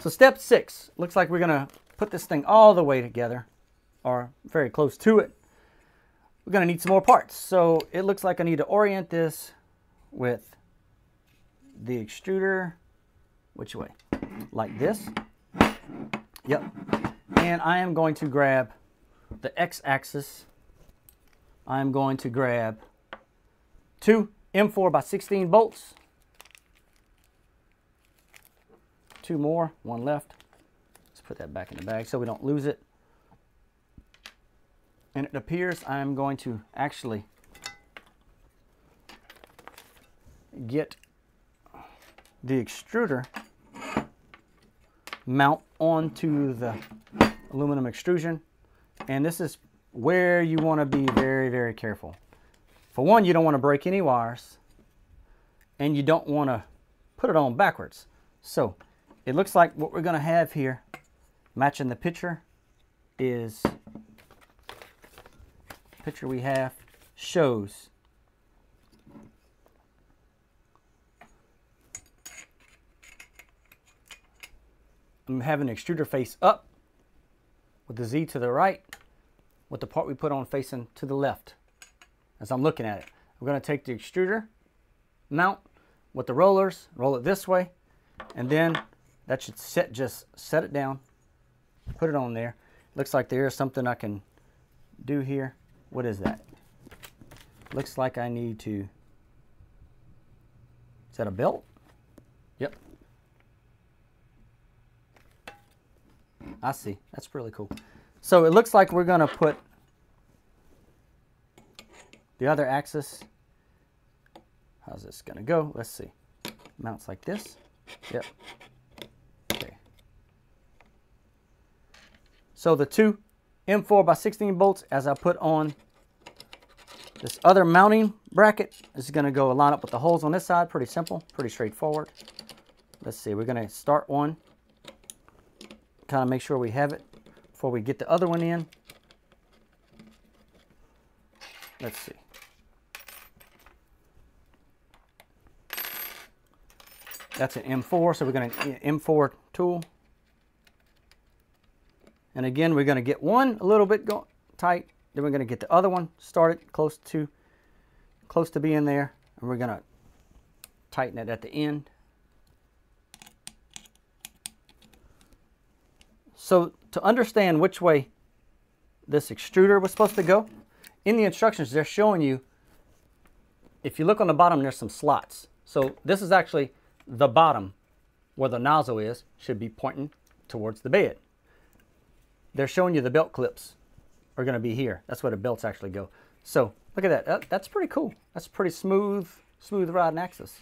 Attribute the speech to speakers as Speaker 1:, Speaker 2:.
Speaker 1: So step six, looks like we're gonna put this thing all the way together or very close to it. We're gonna need some more parts. So it looks like I need to orient this with the extruder, which way? Like this. Yep. And I am going to grab the x-axis. I'm going to grab two M4 by 16 bolts. Two more, one left. Let's put that back in the bag so we don't lose it. And it appears I'm going to actually get the extruder mount onto the aluminum extrusion. And this is where you want to be very, very careful. For one, you don't want to break any wires and you don't want to put it on backwards. So it looks like what we're going to have here matching the picture is picture we have shows I'm having the extruder face up with the Z to the right with the part we put on facing to the left as I'm looking at it. I'm going to take the extruder mount with the rollers, roll it this way, and then that should set just set it down, put it on there. Looks like there is something I can do here. What is that? Looks like I need to, is that a belt? Yep. I see. That's really cool. So it looks like we're going to put the other axis. How's this going to go? Let's see. Mounts like this. Yep. So the two M4 by 16 bolts, as I put on this other mounting bracket, is going to go line up with the holes on this side. Pretty simple, pretty straightforward. Let's see, we're going to start one kind of make sure we have it before we get the other one in. Let's see. That's an M4, so we're going to M4 tool. And again, we're going to get one a little bit tight. Then we're going to get the other one started close to close to being there. And we're going to tighten it at the end. So to understand which way this extruder was supposed to go, in the instructions they're showing you, if you look on the bottom, there's some slots. So this is actually the bottom where the nozzle is, should be pointing towards the bed. They're showing you the belt clips are going to be here. That's where the belts actually go. So look at that. that that's pretty cool. That's pretty smooth, smooth rod and axis.